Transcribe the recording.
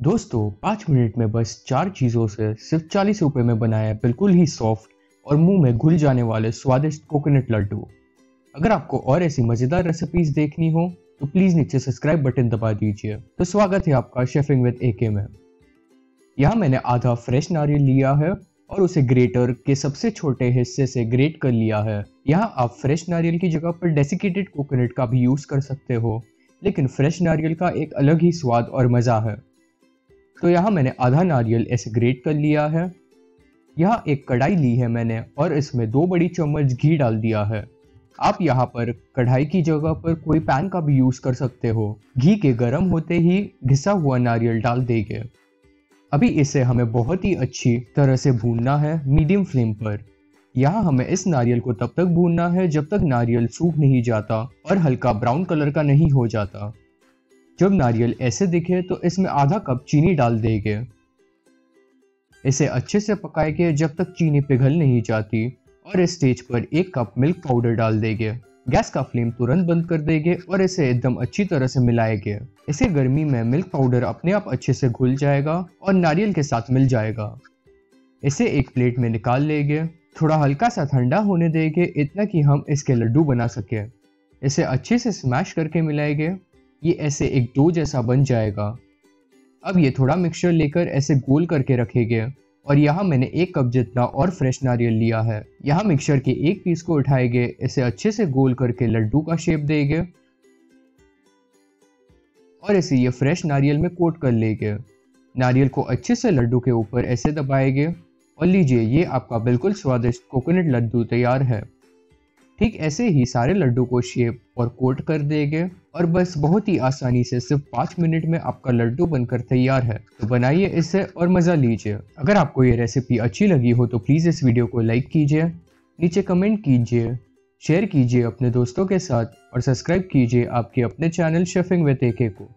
दोस्तों, पाँच मिनट में बस चार चीज़ों से सिर्फ़ चालीस रुपए में बनाया बिल्कुल ही सॉफ्ट और मुँह में घुल जाने वाले स्वादिष्ट कोकोनट लड्डू। अगर आपको और ऐसी मज़ेदार रेसिपीज़ देखनी हो तो प्लीज़ नीचे सब्सक्राइब बटन दबा दीजिए। तो स्वागत है आपका शेफिंग विद एके में। यहाँ मैंने आधा फ्रेश नारियल लिया है और उसे ग्रेटर के सबसे छोटे हिस्से से ग्रेट कर लिया है। यहाँ आप फ्रेश नारियल की जगह पर डेसिकेटेड कोकोनट का भी यूज़ कर सकते हो, लेकिन फ्रेश नारियल का एक अलग ही स्वाद और मज़ा है। तो यहाँ मैंने आधा नारियल ऐसे ग्रेट कर लिया है। यहाँ एक कढ़ाई ली है मैंने और इसमें दो बड़ी चम्मच घी डाल दिया है। आप यहाँ पर कढ़ाई की जगह पर कोई पैन का भी यूज़ कर सकते हो। घी के गर्म होते ही घिसा हुआ नारियल डाल देंगे। अभी इसे हमें बहुत ही अच्छी तरह से भूनना है मीडियम फ्लेम पर। यहाँ हमें इस नारियल को तब तक भूनना है जब तक नारियल सूख नहीं जाता और हल्का ब्राउन कलर का नहीं हो जाता। जब नारियल ऐसे दिखे तो इसमें आधा कप चीनी डाल देंगे। इसे अच्छे से पकाएँगे जब तक चीनी पिघल नहीं जाती और इस स्टेज पर एक कप मिल्क पाउडर डाल देंगे। गैस का फ्लेम तुरंत बंद कर देंगे और इसे एकदम अच्छी तरह से मिलाएँगे। इसे गर्मी में मिल्क पाउडर अपने आप अच्छे से घुल जाएगा और नारियल के साथ मिल जाएगा। इसे एक प्लेट में निकाल लेंगे। थोड़ा हल्का सा ठंडा होने देंगे, इतना कि हम इसके लड्डू बना सके। इसे अच्छे से स्मैश करके मिलाएँगे। ये ऐसे एक डो जैसा बन जाएगा। अब ये थोड़ा मिक्सचर लेकर ऐसे गोल करके रखेंगे। और यहाँ मैंने एक कप जितना और फ्रेश नारियल लिया है। यहाँ मिक्सचर के एक पीस को उठाएँगे। इसे अच्छे से गोल करके लड्डू का शेप देंगे। और इसे ये फ्रेश नारियल में कोट कर लेंगे। नारियल को अच्छे से लड्डू के ऊपर ऐसे दबाएँगे। और लीजिए, ये आपका बिल्कुल स्वादिष्ट कोकोनट लड्डू तैयार है। ठीक ऐसे ही सारे लड्डू को शेप और कोट कर देंगे और बस बहुत ही आसानी से सिर्फ़ पाँच मिनट में आपका लड्डू बनकर तैयार है। तो बनाइए इसे और मज़ा लीजिए। अगर आपको ये रेसिपी अच्छी लगी हो तो प्लीज़ इस वीडियो को लाइक कीजिए, नीचे कमेंट कीजिए शेयर कीजिए अपने दोस्तों के साथ और सब्सक्राइब कीजिए आपके अपने चैनल शेफिंग विद को।